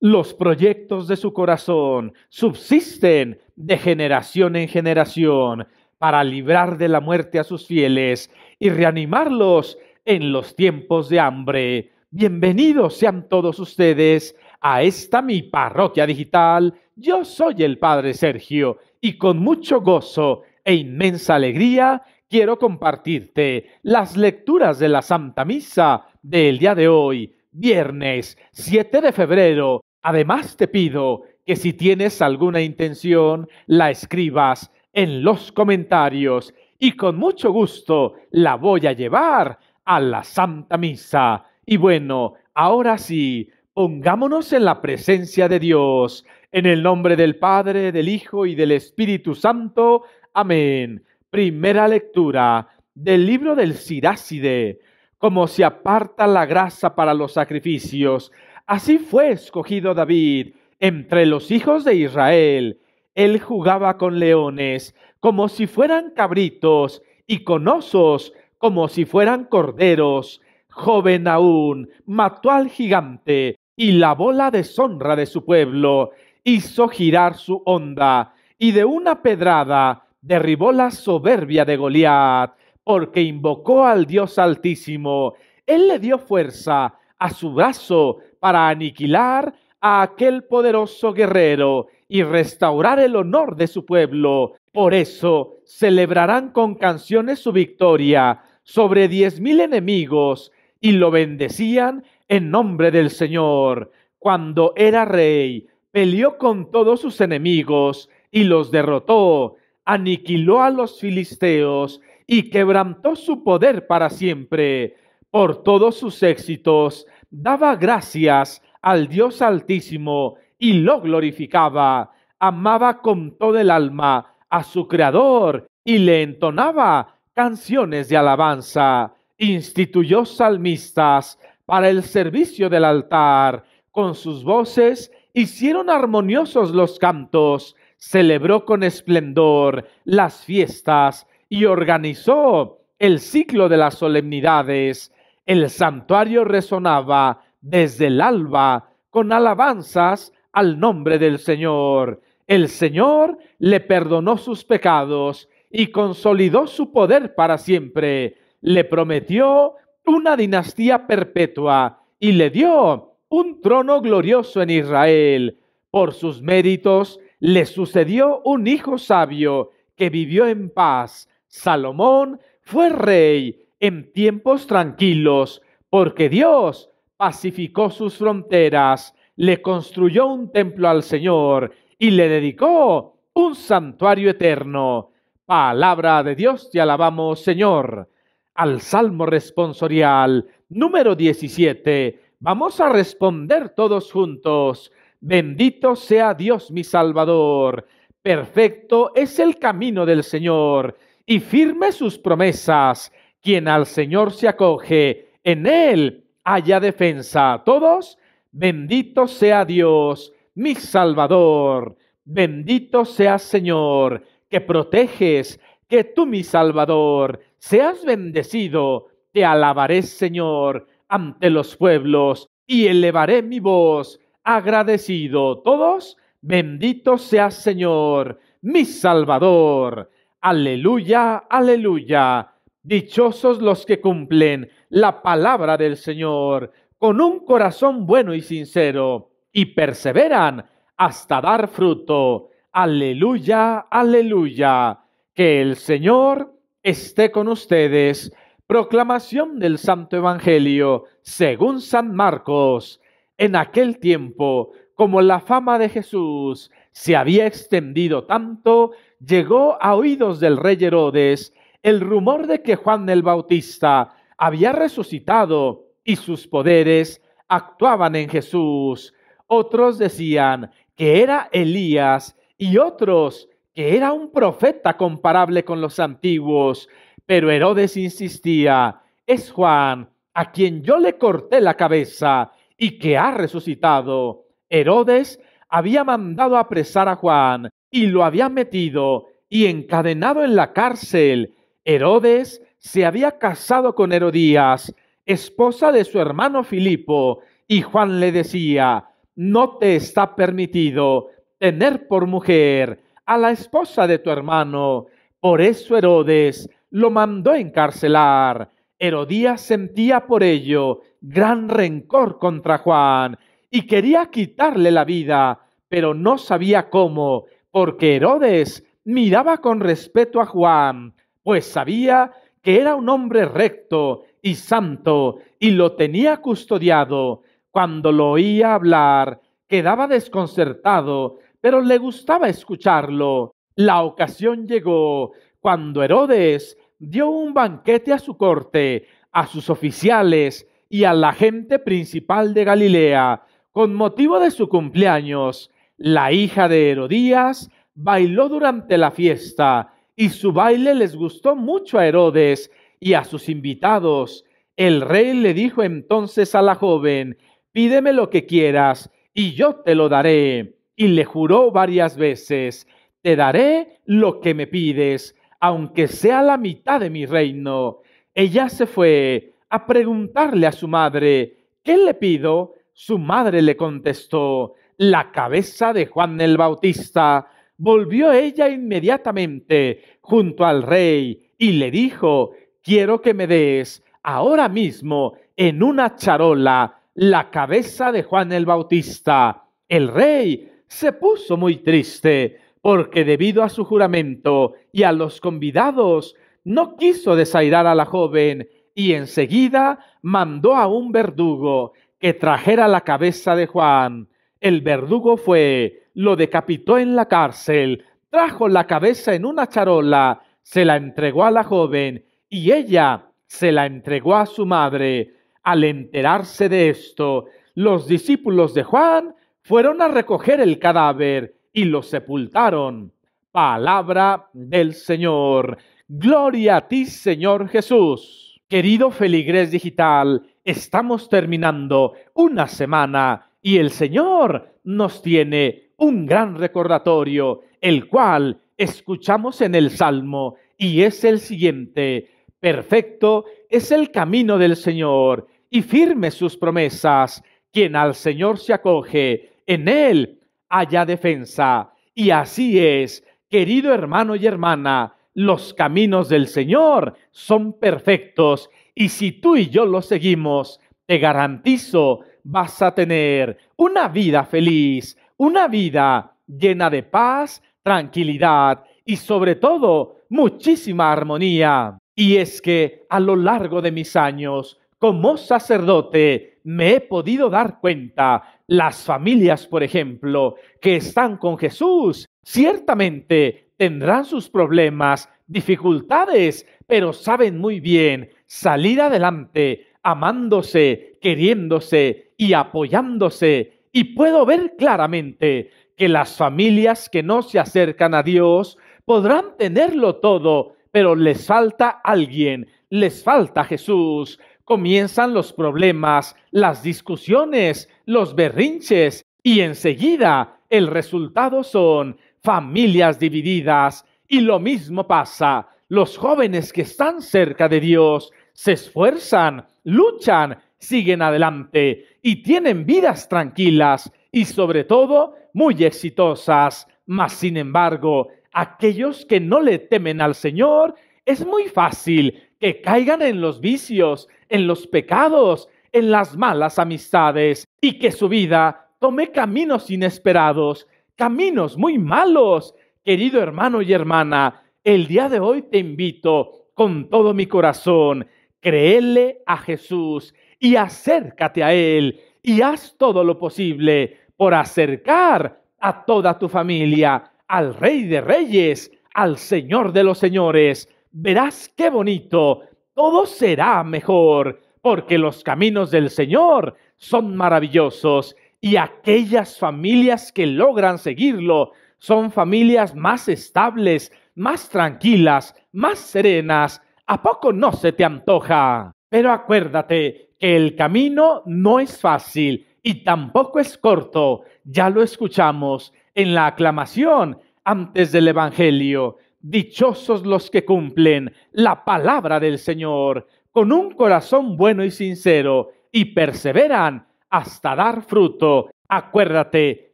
Los proyectos de su corazón subsisten de generación en generación para librar de la muerte a sus fieles y reanimarlos en los tiempos de hambre. Bienvenidos sean todos ustedes a esta mi parroquia digital. Yo soy el Padre Sergio y con mucho gozo e inmensa alegría quiero compartirte las lecturas de la Santa Misa del día de hoy, viernes 7 de febrero. Además te pido que si tienes alguna intención, la escribas en los comentarios y con mucho gusto la voy a llevar a la Santa Misa. Y bueno, ahora sí, pongámonos en la presencia de Dios, en el nombre del Padre, del Hijo y del Espíritu Santo. Amén. Primera lectura del libro del Siráside. Como se aparta la grasa para los sacrificios, así fue escogido David entre los hijos de Israel. Él jugaba con leones como si fueran cabritos y con osos como si fueran corderos. Joven aún, mató al gigante y lavó la deshonra de su pueblo, hizo girar su onda y de una pedrada derribó la soberbia de Goliat, porque invocó al Dios Altísimo. Él le dio fuerza a su brazo para aniquilar a aquel poderoso guerrero y restaurar el honor de su pueblo. Por eso celebrarán con canciones su victoria sobre diez mil enemigos y lo bendecían en nombre del Señor. Cuando era rey, peleó con todos sus enemigos y los derrotó aniquiló a los filisteos y quebrantó su poder para siempre. Por todos sus éxitos, daba gracias al Dios Altísimo y lo glorificaba. Amaba con todo el alma a su Creador y le entonaba canciones de alabanza. Instituyó salmistas para el servicio del altar. Con sus voces hicieron armoniosos los cantos celebró con esplendor las fiestas y organizó el ciclo de las solemnidades. El santuario resonaba desde el alba con alabanzas al nombre del Señor. El Señor le perdonó sus pecados y consolidó su poder para siempre. Le prometió una dinastía perpetua y le dio un trono glorioso en Israel. Por sus méritos le sucedió un hijo sabio que vivió en paz. Salomón fue rey en tiempos tranquilos, porque Dios pacificó sus fronteras, le construyó un templo al Señor y le dedicó un santuario eterno. Palabra de Dios, te alabamos, Señor. Al Salmo responsorial número 17. Vamos a responder todos juntos. Bendito sea Dios mi Salvador. Perfecto es el camino del Señor y firme sus promesas. Quien al Señor se acoge, en él haya defensa. Todos, bendito sea Dios, mi Salvador. Bendito sea Señor, que proteges, que tú, mi Salvador, seas bendecido. Te alabaré, Señor, ante los pueblos y elevaré mi voz agradecido. Todos, bendito sea Señor, mi Salvador. Aleluya, aleluya. Dichosos los que cumplen la palabra del Señor con un corazón bueno y sincero y perseveran hasta dar fruto. Aleluya, aleluya. Que el Señor esté con ustedes. Proclamación del Santo Evangelio según San Marcos. En aquel tiempo, como la fama de Jesús se había extendido tanto, llegó a oídos del rey Herodes el rumor de que Juan el Bautista había resucitado y sus poderes actuaban en Jesús. Otros decían que era Elías y otros que era un profeta comparable con los antiguos. Pero Herodes insistía, es Juan, a quien yo le corté la cabeza y que ha resucitado. Herodes había mandado apresar a Juan y lo había metido y encadenado en la cárcel. Herodes se había casado con Herodías, esposa de su hermano Filipo, y Juan le decía, no te está permitido tener por mujer a la esposa de tu hermano. Por eso Herodes lo mandó encarcelar. Herodías sentía por ello gran rencor contra Juan y quería quitarle la vida, pero no sabía cómo, porque Herodes miraba con respeto a Juan, pues sabía que era un hombre recto y santo y lo tenía custodiado. Cuando lo oía hablar, quedaba desconcertado, pero le gustaba escucharlo. La ocasión llegó cuando Herodes dio un banquete a su corte, a sus oficiales y a la gente principal de Galilea. Con motivo de su cumpleaños, la hija de Herodías bailó durante la fiesta y su baile les gustó mucho a Herodes y a sus invitados. El rey le dijo entonces a la joven, pídeme lo que quieras y yo te lo daré. Y le juró varias veces, te daré lo que me pides aunque sea la mitad de mi reino. Ella se fue a preguntarle a su madre, ¿qué le pido? Su madre le contestó, la cabeza de Juan el Bautista. Volvió ella inmediatamente junto al rey y le dijo, quiero que me des ahora mismo en una charola la cabeza de Juan el Bautista. El rey se puso muy triste porque debido a su juramento y a los convidados, no quiso desairar a la joven y enseguida mandó a un verdugo que trajera la cabeza de Juan. El verdugo fue, lo decapitó en la cárcel, trajo la cabeza en una charola, se la entregó a la joven y ella se la entregó a su madre. Al enterarse de esto, los discípulos de Juan fueron a recoger el cadáver y lo sepultaron. Palabra del Señor. Gloria a ti, Señor Jesús. Querido Feligres Digital, estamos terminando una semana y el Señor nos tiene un gran recordatorio, el cual escuchamos en el Salmo y es el siguiente. Perfecto es el camino del Señor y firme sus promesas. Quien al Señor se acoge, en Él haya defensa. Y así es, querido hermano y hermana, los caminos del Señor son perfectos y si tú y yo los seguimos, te garantizo, vas a tener una vida feliz, una vida llena de paz, tranquilidad y sobre todo muchísima armonía. Y es que a lo largo de mis años como sacerdote me he podido dar cuenta, las familias, por ejemplo, que están con Jesús, ciertamente tendrán sus problemas, dificultades, pero saben muy bien salir adelante, amándose, queriéndose y apoyándose. Y puedo ver claramente que las familias que no se acercan a Dios podrán tenerlo todo, pero les falta alguien, les falta Jesús, comienzan los problemas, las discusiones, los berrinches y enseguida el resultado son familias divididas y lo mismo pasa. Los jóvenes que están cerca de Dios se esfuerzan, luchan, siguen adelante y tienen vidas tranquilas y sobre todo muy exitosas. Mas, sin embargo, aquellos que no le temen al Señor, es muy fácil que caigan en los vicios, en los pecados, en las malas amistades y que su vida tome caminos inesperados, caminos muy malos. Querido hermano y hermana, el día de hoy te invito con todo mi corazón, créele a Jesús y acércate a Él y haz todo lo posible por acercar a toda tu familia al Rey de Reyes, al Señor de los Señores. Verás qué bonito todo será mejor, porque los caminos del Señor son maravillosos y aquellas familias que logran seguirlo son familias más estables, más tranquilas, más serenas. ¿A poco no se te antoja? Pero acuérdate que el camino no es fácil y tampoco es corto. Ya lo escuchamos en la aclamación antes del Evangelio. Dichosos los que cumplen la palabra del Señor con un corazón bueno y sincero y perseveran hasta dar fruto. Acuérdate,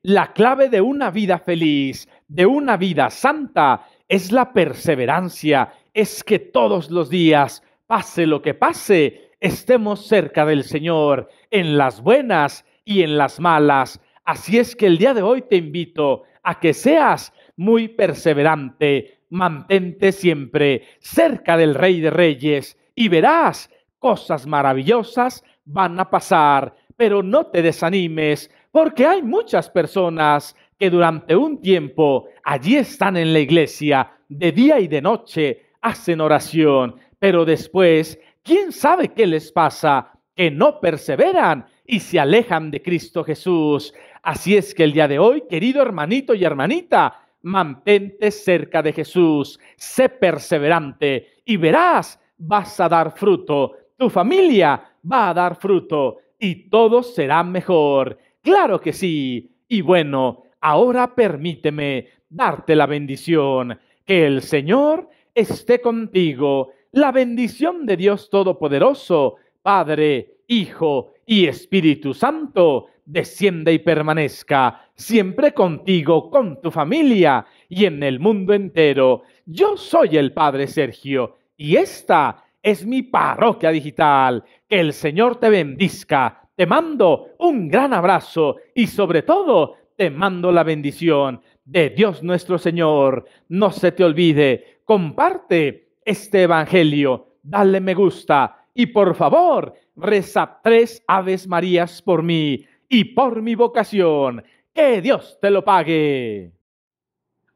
la clave de una vida feliz, de una vida santa, es la perseverancia, es que todos los días, pase lo que pase, estemos cerca del Señor, en las buenas y en las malas. Así es que el día de hoy te invito a que seas muy perseverante, mantente siempre cerca del Rey de Reyes y verás cosas maravillosas van a pasar, pero no te desanimes, porque hay muchas personas que durante un tiempo allí están en la iglesia, de día y de noche, hacen oración, pero después, ¿quién sabe qué les pasa? Que no perseveran y se alejan de Cristo Jesús. Así es que el día de hoy, querido hermanito y hermanita, mantente cerca de Jesús, sé perseverante y verás, vas a dar fruto, tu familia va a dar fruto y todo será mejor. Claro que sí. Y bueno, ahora permíteme darte la bendición. Que el Señor esté contigo. La bendición de Dios Todopoderoso, Padre, Hijo y Espíritu Santo, descienda y permanezca siempre contigo, con tu familia y en el mundo entero. Yo soy el Padre Sergio y esta es mi parroquia digital. Que el Señor te bendiga. Te mando un gran abrazo y sobre todo te mando la bendición de Dios nuestro Señor. No se te olvide, comparte este Evangelio, dale me gusta y por favor, reza tres Aves Marías por mí y por mi vocación. Que Dios te lo pague.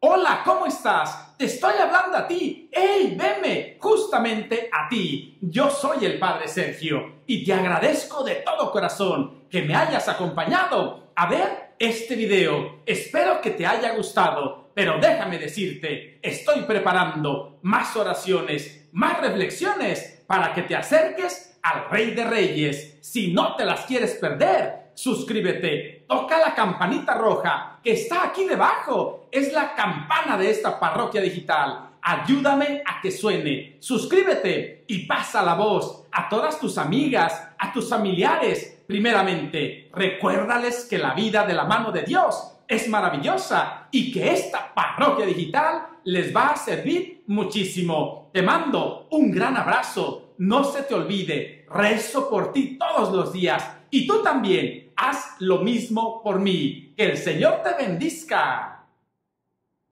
Hola, ¿cómo estás? Te estoy hablando a ti. ¡Ey, veme! Justamente a ti. Yo soy el Padre Sergio y te agradezco de todo corazón que me hayas acompañado a ver este video. Espero que te haya gustado, pero déjame decirte, estoy preparando más oraciones, más reflexiones para que te acerques al Rey de Reyes. Si no te las quieres perder, suscríbete, toca la campanita roja que está aquí debajo. Es la campana de esta parroquia digital. Ayúdame a que suene. Suscríbete y pasa la voz a todas tus amigas, a tus familiares. Primeramente, recuérdales que la vida de la mano de Dios es maravillosa y que esta parroquia digital les va a servir muchísimo. Te mando un gran abrazo. No se te olvide, rezo por ti todos los días y tú también haz lo mismo por mí. Que el Señor te bendiga.